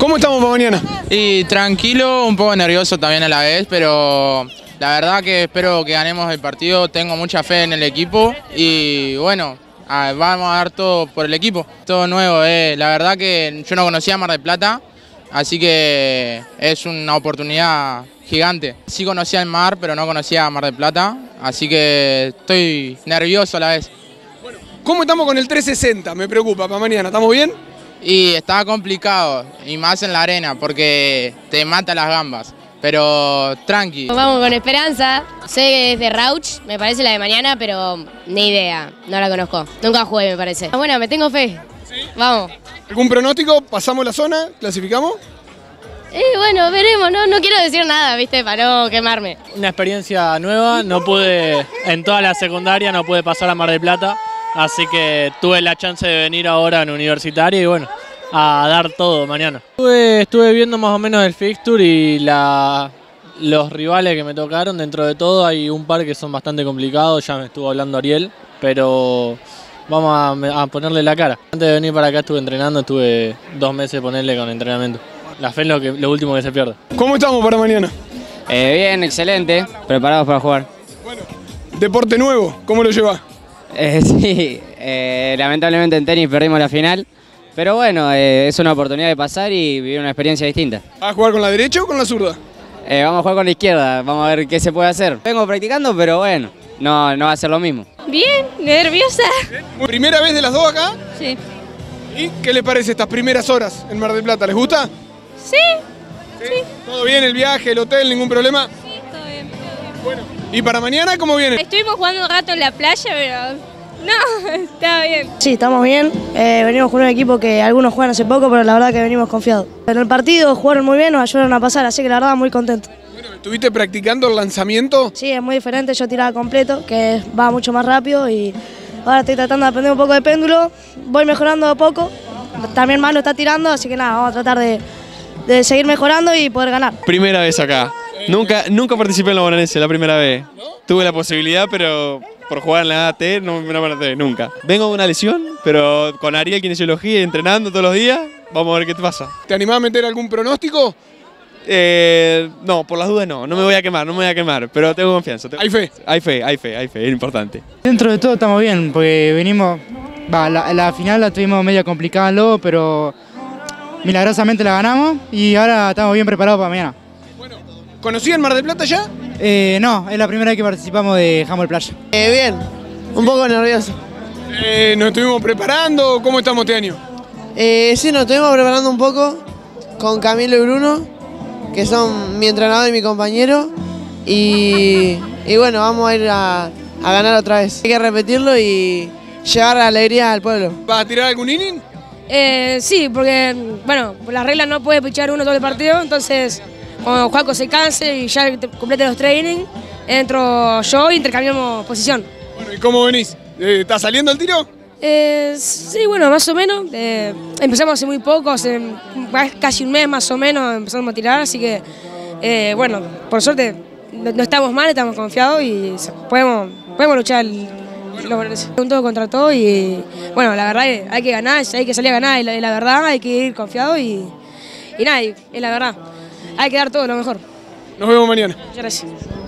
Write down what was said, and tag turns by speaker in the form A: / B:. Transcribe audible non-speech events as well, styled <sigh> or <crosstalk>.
A: ¿Cómo estamos para mañana?
B: Y tranquilo, un poco nervioso también a la vez, pero la verdad que espero que ganemos el partido, tengo mucha fe en el equipo y bueno, vamos a dar todo por el equipo, todo nuevo, eh. la verdad que yo no conocía Mar del Plata, así que es una oportunidad gigante. Sí conocía el mar, pero no conocía Mar del Plata, así que estoy nervioso a la vez.
A: ¿Cómo estamos con el 360? Me preocupa para mañana. ¿Estamos bien?
B: Y estaba complicado, y más en la arena, porque te mata las gambas, pero tranqui.
C: Vamos con esperanza. Sé que es de Rauch, me parece la de mañana, pero ni idea, no la conozco. Nunca jugué, me parece. Ah, Bueno, me tengo fe. Vamos.
A: ¿Algún pronóstico? ¿Pasamos la zona? ¿Clasificamos?
C: Y bueno, veremos, no, no quiero decir nada, viste, para no quemarme.
D: Una experiencia nueva, no pude, en toda la secundaria no pude pasar a Mar del Plata, así que tuve la chance de venir ahora en universitario y bueno, a dar todo mañana. Estuve, estuve viendo más o menos el fixture y la, los rivales que me tocaron, dentro de todo hay un par que son bastante complicados, ya me estuvo hablando Ariel, pero vamos a, a ponerle la cara. Antes de venir para acá estuve entrenando, estuve dos meses ponerle con entrenamiento. La fe es lo, que, lo último que se pierde.
A: ¿Cómo estamos para mañana?
E: Eh, bien, excelente, preparados para jugar.
A: Deporte nuevo, ¿cómo lo lleva? <laughs>
E: Eh, sí, eh, lamentablemente en tenis perdimos la final, pero bueno, eh, es una oportunidad de pasar y vivir una experiencia distinta.
A: ¿Vas a jugar con la derecha o con la zurda?
E: Eh, vamos a jugar con la izquierda, vamos a ver qué se puede hacer. Vengo practicando, pero bueno, no, no va a ser lo mismo.
C: Bien, nerviosa.
A: ¿Primera vez de las dos acá?
C: Sí.
A: ¿Y qué les parece estas primeras horas en Mar del Plata? ¿Les gusta?
C: Sí.
A: Sí. ¿Todo bien el viaje, el hotel, ningún problema?
C: Sí, todo bien.
A: Bueno. ¿Y para mañana cómo viene?
C: Estuvimos jugando un rato en la playa, pero no, <laughs> está bien.
F: Sí, estamos bien. Eh, venimos con un equipo que algunos juegan hace poco, pero la verdad que venimos confiados. En el partido jugaron muy bien, nos ayudaron a pasar, así que la verdad muy contento.
A: Bueno, ¿Estuviste practicando el lanzamiento?
F: Sí, es muy diferente, yo tiraba completo, que va mucho más rápido y ahora estoy tratando de aprender un poco de péndulo. Voy mejorando a poco. También Manu está tirando, así que nada, vamos a tratar de, de seguir mejorando y poder ganar.
G: Primera vez acá. Nunca, nunca participé en la Bonaerense, la primera vez. Tuve la posibilidad, pero por jugar en la AT no me participé, nunca. Vengo de una lesión, pero con Ariel Kinesiología y entrenando todos los días, vamos a ver qué te pasa.
A: ¿Te animás a meter algún pronóstico?
G: Eh, no, por las dudas no, no me voy a quemar, no me voy a quemar, pero tengo confianza. tengo-
A: Hay fe.
G: Hay fe, hay fe, hay fe, es importante.
H: Dentro de todo estamos bien, porque venimos, va, la, la final la tuvimos media complicada luego, pero milagrosamente la ganamos y ahora estamos bien preparados para mañana.
A: ¿Conocían Mar del Plata ya?
H: Eh, no, es la primera vez que participamos de Handball Playa.
F: bien, un poco nervioso.
A: Eh, ¿Nos estuvimos preparando? ¿Cómo estamos este año?
F: Eh, sí, nos estuvimos preparando un poco con Camilo y Bruno, que son mi entrenador y mi compañero. Y, y bueno, vamos a ir a, a ganar otra vez. Hay que repetirlo y llevar alegría al pueblo.
A: ¿Vas a tirar algún inning?
C: Eh, sí, porque, bueno, por las reglas no puede pichar uno todo el partido, entonces cuando Juaco se canse y ya te- complete los training, entro yo y intercambiamos posición.
A: Bueno, ¿y cómo venís? Eh, ¿Está saliendo el tiro?
C: Eh, sí, bueno, más o menos. eh, empezamos hace muy poco, hace casi un mes más o menos empezamos a tirar, así que, eh, bueno, por suerte no, no estamos mal, estamos confiados y podemos, podemos luchar el- los- un todo contra todo y, bueno, la verdad es- hay que ganar, hay que salir a ganar y la, y la verdad hay que ir confiado y, y nada, es la verdad. Hay que dar todo lo mejor.
A: Nos vemos mañana.
C: Muchas gracias.